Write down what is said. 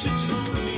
Should